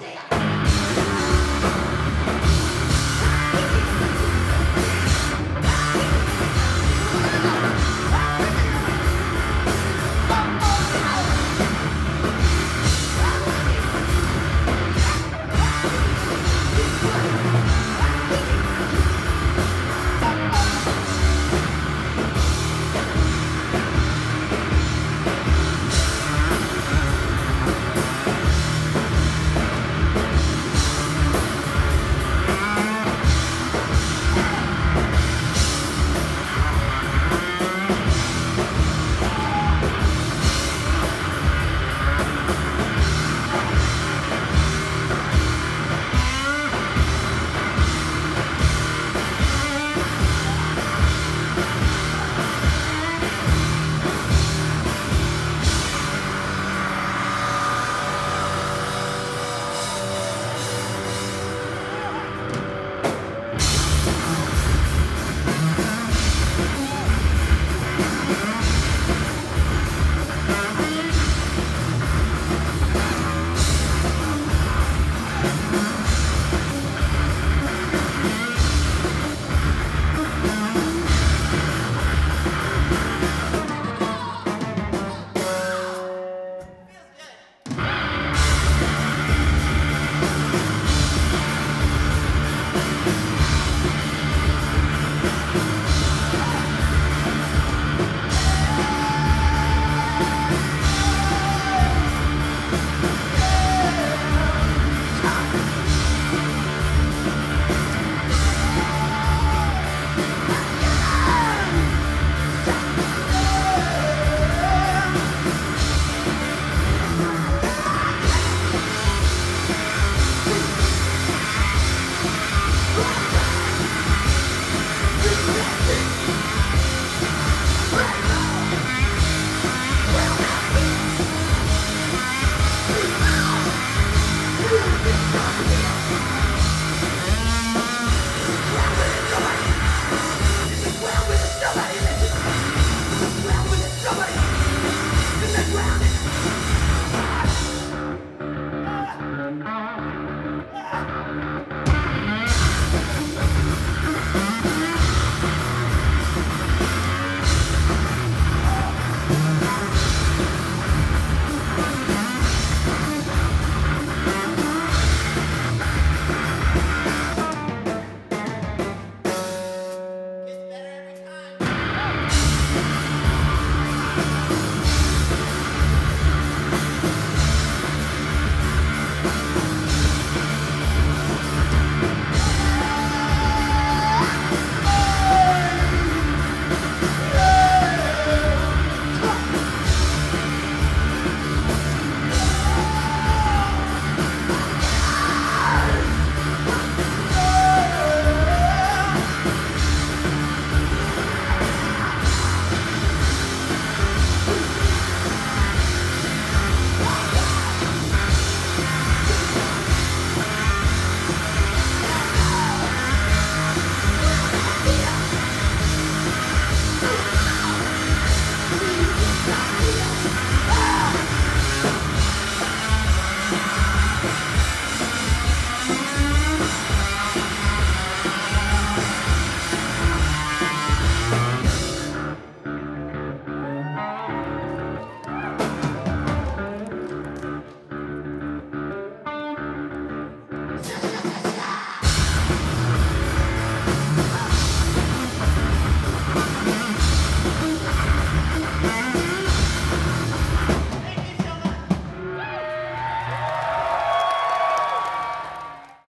death. Yeah. Yeah.